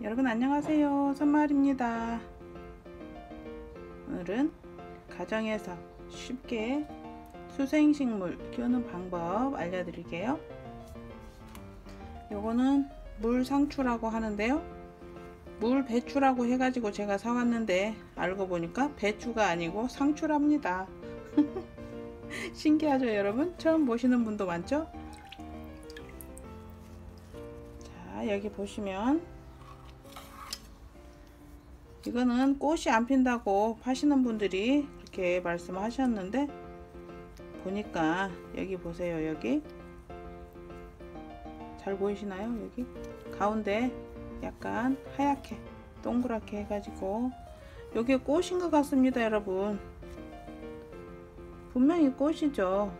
여러분 안녕하세요. 선마을입니다. 오늘은 가정에서 쉽게 수생식물 키우는 방법 알려드릴게요. 요거는 물상추라고 하는데요. 물 배추라고 해가지고 제가 사왔는데 알고 보니까 배추가 아니고 상추랍니다. 신기하죠 여러분? 처음 보시는 분도 많죠? 자 여기 보시면 이거는 꽃이 안 핀다고 파시는 분들이 이렇게 말씀하셨는데 보니까 여기 보세요 여기. 잘 보이시나요 여기? 가운데 약간 하얗게 동그랗게 해가지고. 여기 꽃인 것 같습니다 여러분. 분명히 꽃이죠.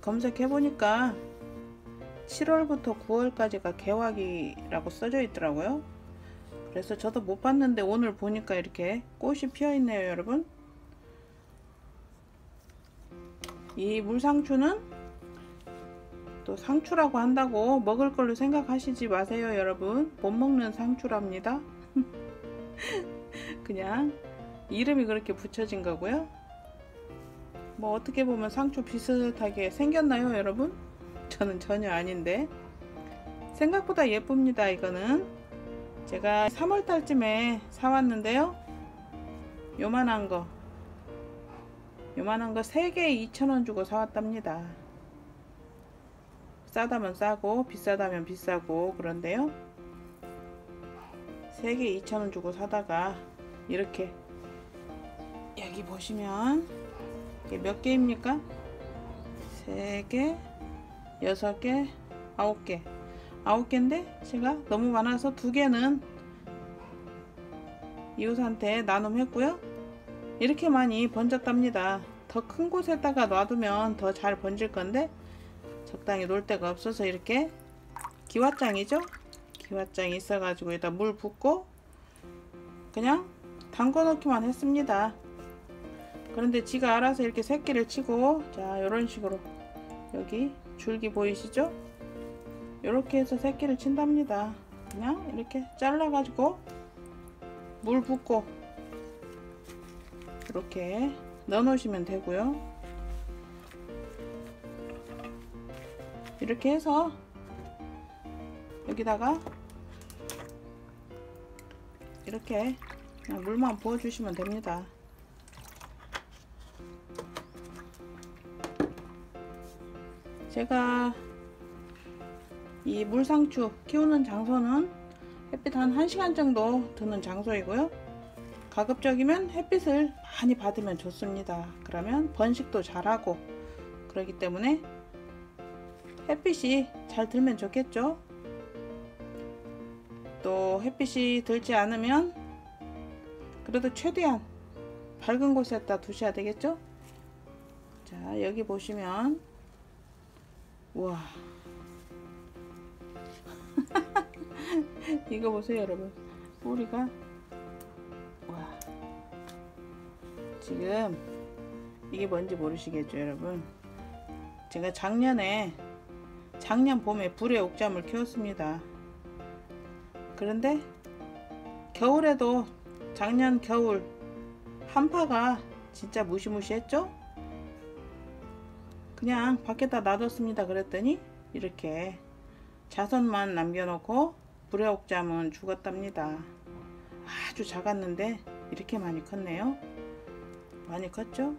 검색해 보니까 7월부터 9월까지가 개화기라고 써져 있더라고요 그래서 저도 못 봤는데 오늘 보니까 이렇게 꽃이 피어 있네요 여러분. 이 물상추는 또 상추라고 한다고 먹을 걸로 생각하시지 마세요 여러분. 못 먹는 상추랍니다. 그냥 이름이 그렇게 붙여진 거고요. 뭐 어떻게 보면 상추 비슷하게 생겼나요 여러분? 저는 전혀 아닌데. 생각보다 예쁩니다 이거는 제가 3월달쯤에 사왔는데요. 요만한 거. 요만한 거 3개에 2,000원 주고 사왔답니다. 싸다면 싸고 비싸다면 비싸고 그런데요. 3개 2,000원 주고 사다가 이렇게 여기 보시면 이게 몇 개입니까? 3개 6개 9개 9개인데? 제가 너무 많아서 2개는 이웃한테 나눔했고요. 이렇게 많이 번졌답니다. 더 큰 곳에다가 놔두면 더 잘 번질 건데 적당히 놀 데가 없어서 이렇게 기왓장이죠? 기왓장이 있어가지고 여기다 물 붓고 그냥 담궈 놓기만 했습니다. 그런데 지가 알아서 이렇게 새끼를 치고 자 이런 식으로 여기 줄기 보이시죠 이렇게 해서 새끼를 친답니다. 그냥 이렇게 잘라 가지고 물 붓고 이렇게 넣어 놓으시면 되고요. 이렇게 해서 여기다가 이렇게 물만 부어 주시면 됩니다. 제가 이 물상추 키우는 장소는 햇빛 한 1시간 정도 드는 장소이고요. 가급적이면 햇빛을 많이 받으면 좋습니다. 그러면 번식도 잘하고 그러기 때문에 햇빛이 잘 들면 좋겠죠? 또 햇빛이 들지 않으면 그래도 최대한 밝은 곳에다 두셔야 되겠죠? 자 여기 보시면 우와 이거 보세요 여러분. 뿌리가 와. 지금 이게 뭔지 모르시겠죠 여러분? 제가 작년에 작년 봄에 불의 옥잠을 키웠습니다. 그런데 겨울에도 작년 겨울 한파가 진짜 무시무시했죠? 그냥 밖에다 놔뒀습니다 그랬더니 이렇게 자선만 남겨놓고 불의 옥잠은 죽었답니다. 아주 작았는데 이렇게 많이 컸네요. 많이 컸죠?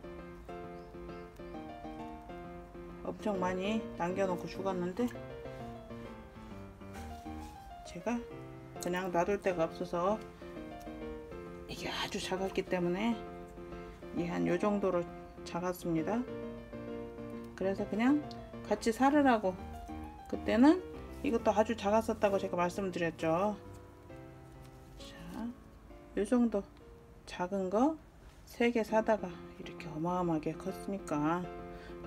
엄청 많이 남겨놓고 죽었는데 제가 그냥 놔둘 데가 없어서 이게 아주 작았기 때문에 이한 요정도로 작았습니다. 그래서 그냥 같이 살으라고. 그때는 이것도 아주 작았었다고 제가 말씀드렸죠. 자, 요정도 작은 거 3개 사다가 이렇게 어마어마하게 컸으니까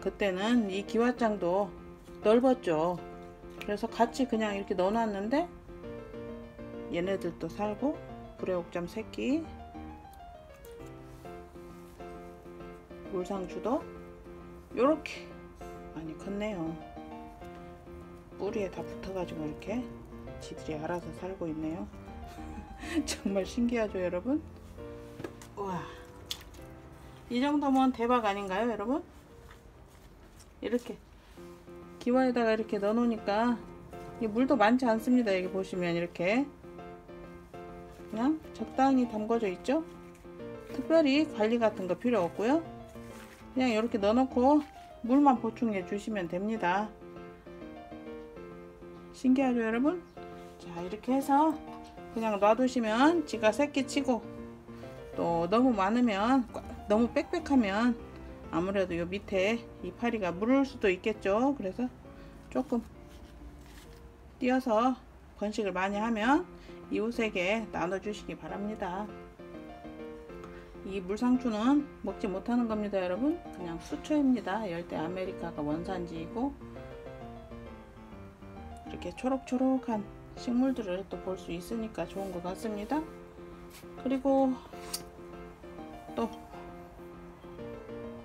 그때는 이 기왓장도 넓었죠. 그래서 같이 그냥 이렇게 넣어놨는데 얘네들도 살고 불의 옥잠 새끼 물상추도 요렇게 많이 컸네요 뿌리에 다 붙어가지고 이렇게 지들이 알아서 살고 있네요. 정말 신기하죠, 여러분? 우와. 이 정도면 대박 아닌가요, 여러분? 이렇게 기와에다가 이렇게 넣어 놓으니까 물도 많지 않습니다. 여기 보시면 이렇게 그냥 적당히 담궈져 있죠? 특별히 관리 같은 거 필요 없고요. 그냥 이렇게 넣어놓고 물만 보충해 주시면 됩니다. 신기하죠 여러분? 자 이렇게 해서 그냥 놔두시면 지가 새끼 치고 또 너무 많으면 너무 빽빽하면 아무래도 요 밑에 이파리가 물을 수도 있겠죠? 그래서 조금 띄어서 번식을 많이 하면 이웃에게 나눠 주시기 바랍니다. 이 물상추는 먹지 못하는 겁니다 여러분. 그냥 수초입니다. 열대 아메리카가 원산지이고 이렇게 초록초록한 식물들을 또 볼 수 있으니까 좋은 것 같습니다. 그리고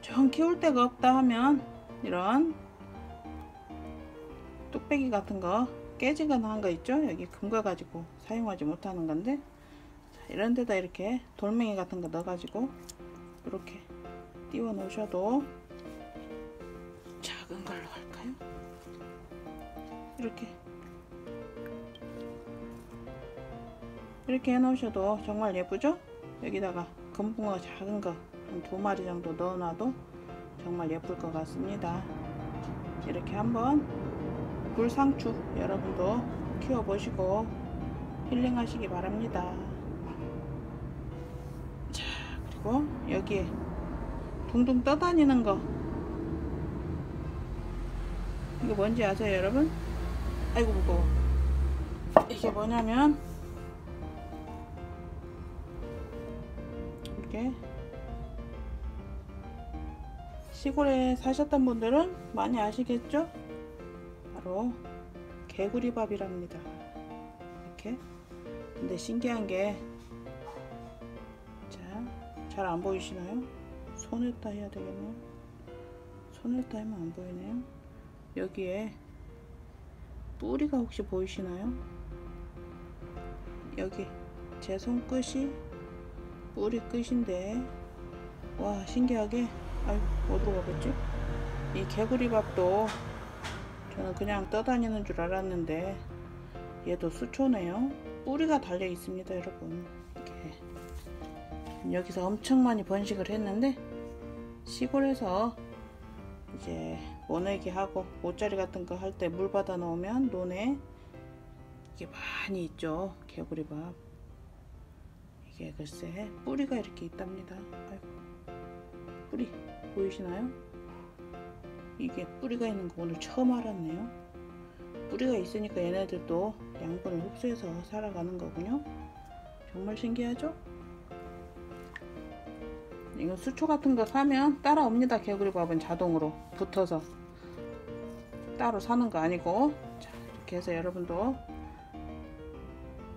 또정 키울 데가 없다 하면 이런 뚝배기 같은 거 깨지거나 한 거 있죠? 여기 금가 가지고 사용하지 못하는 건데. 자, 이런 데다 이렇게 돌멩이 같은 거 넣어 가지고 이렇게 띄워 놓으셔도 작은 걸로 할까요? 이렇게 이렇게 해 놓으셔도 정말 예쁘죠 여기다가 금붕어 작은 거 한 두 마리 정도 넣어 놔도 정말 예쁠 것 같습니다 이렇게 한번 물상추 여러분도 키워보시고 힐링하시기 바랍니다. 자, 그리고 여기에 둥둥 떠다니는 거 이거 뭔지 아세요, 여러분? 아이고 무거워. 이게 뭐냐면 이렇게 시골에 사셨던 분들은 많이 아시겠죠? 바로 개구리밥이랍니다. 이렇게. 근데 신기한 게, 자, 잘 안 보이시나요? 손에다 해야 되겠네요. 손에다 하면 안 보이네요. 여기에 뿌리가 혹시 보이시나요? 여기 제 손끝이 뿌리 끝인데, 와, 신기하게, 아유, 어디로 가겠지? 이 개구리 밥도 저는 그냥 떠다니는 줄 알았는데 얘도 수초네요. 뿌리가 달려 있습니다 여러분. 이렇게. 여기서 엄청 많이 번식을 했는데 시골에서 이제 모내기 하고 모짜리 같은 거 할 때 물 받아 놓으면 논에 이게 많이 있죠 개구리밥 이게 글쎄 뿌리가 이렇게 있답니다 아이고, 뿌리 보이시나요? 이게 뿌리가 있는 거 오늘 처음 알았네요. 뿌리가 있으니까 얘네들도 양분을 흡수해서 살아가는 거군요. 정말 신기하죠? 이거 수초 같은 거 사면 따라옵니다. 개구리밥은 자동으로 붙어서 따로 사는 거 아니고 자 이렇게 해서 여러분도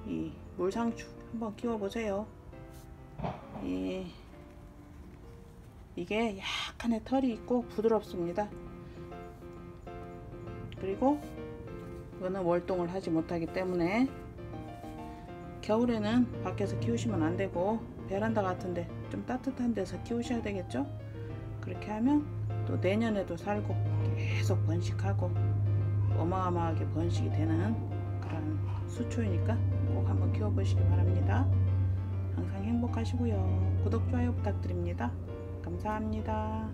이 물상추 한번 키워보세요. 이 이게 약간의 털이 있고 부드럽습니다. 그리고 이거는 월동을 하지 못하기 때문에 겨울에는 밖에서 키우시면 안 되고 베란다 같은데 좀 따뜻한 데서 키우셔야 되겠죠 그렇게 하면 또 내년에도 살고 계속 번식하고 어마어마하게 번식이 되는 그런 수초이니까 꼭 한번 키워보시기 바랍니다 항상 행복하시고요. 구독 좋아요 부탁드립니다. 감사합니다